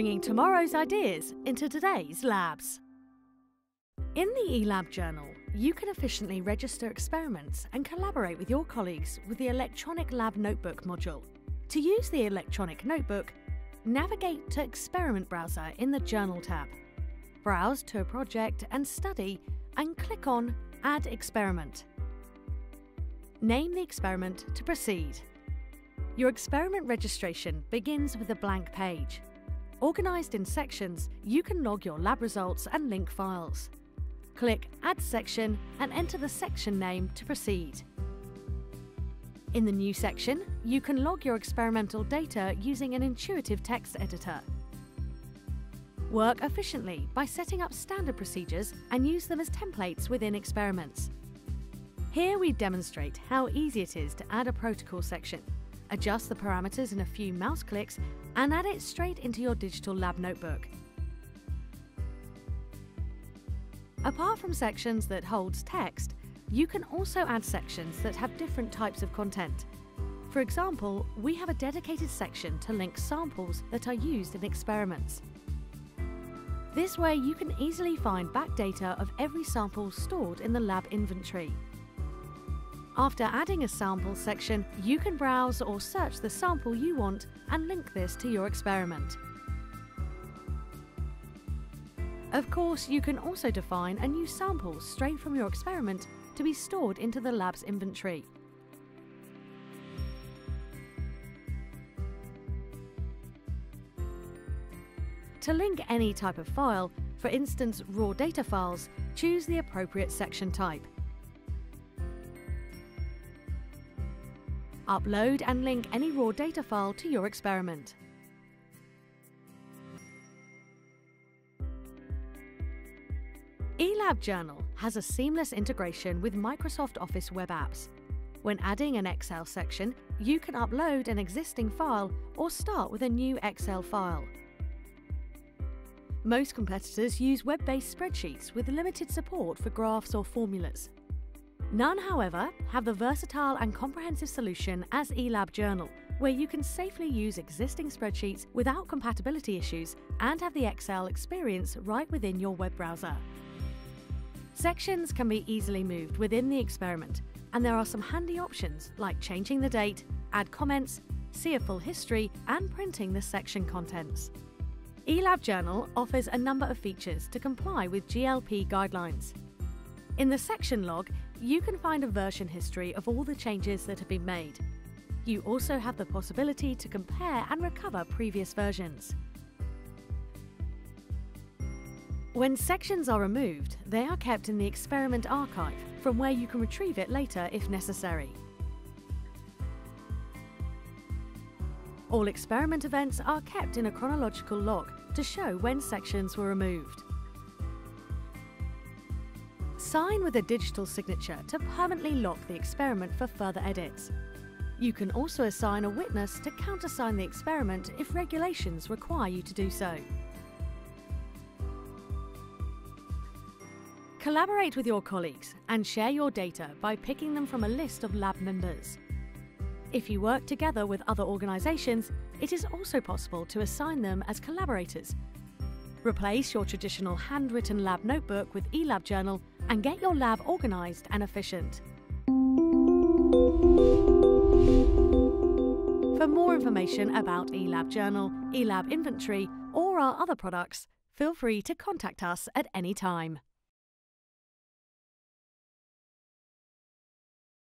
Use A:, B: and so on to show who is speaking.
A: bringing tomorrow's ideas into today's labs. In the eLab journal, you can efficiently register experiments and collaborate with your colleagues with the Electronic Lab Notebook module. To use the electronic notebook, navigate to Experiment Browser in the Journal tab. Browse to a project and study and click on Add Experiment. Name the experiment to proceed. Your experiment registration begins with a blank page. Organised in sections, you can log your lab results and link files. Click Add Section and enter the section name to proceed. In the new section, you can log your experimental data using an intuitive text editor. Work efficiently by setting up standard procedures and use them as templates within experiments. Here we demonstrate how easy it is to add a protocol section, adjust the parameters in a few mouse clicks, and add it straight into your digital lab notebook. Apart from sections that holds text, you can also add sections that have different types of content. For example, we have a dedicated section to link samples that are used in experiments. This way you can easily find back data of every sample stored in the lab inventory. After adding a sample section, you can browse or search the sample you want and link this to your experiment. Of course, you can also define a new sample straight from your experiment to be stored into the lab's inventory. To link any type of file, for instance raw data files, choose the appropriate section type. Upload and link any raw data file to your experiment. eLab Journal has a seamless integration with Microsoft Office web apps. When adding an Excel section, you can upload an existing file or start with a new Excel file. Most competitors use web-based spreadsheets with limited support for graphs or formulas. None, however, have the versatile and comprehensive solution as eLab Journal, where you can safely use existing spreadsheets without compatibility issues and have the Excel experience right within your web browser. Sections can be easily moved within the experiment, and there are some handy options like changing the date, add comments, see a full history, and printing the section contents eLab Journal offers a number of features to comply with GLP guidelines. In the section log, you can find a version history of all the changes that have been made. You also have the possibility to compare and recover previous versions. When sections are removed, they are kept in the experiment archive, from where you can retrieve it later if necessary. All experiment events are kept in a chronological log to show when sections were removed. Sign with a digital signature to permanently lock the experiment for further edits. You can also assign a witness to countersign the experiment if regulations require you to do so. Collaborate with your colleagues and share your data by picking them from a list of lab members. If you work together with other organisations, it is also possible to assign them as collaborators. Replace your traditional handwritten lab notebook with eLab Journal and get your lab organised and efficient. For more information about eLab Journal, eLab Inventory, or our other products, feel free to contact us at any time.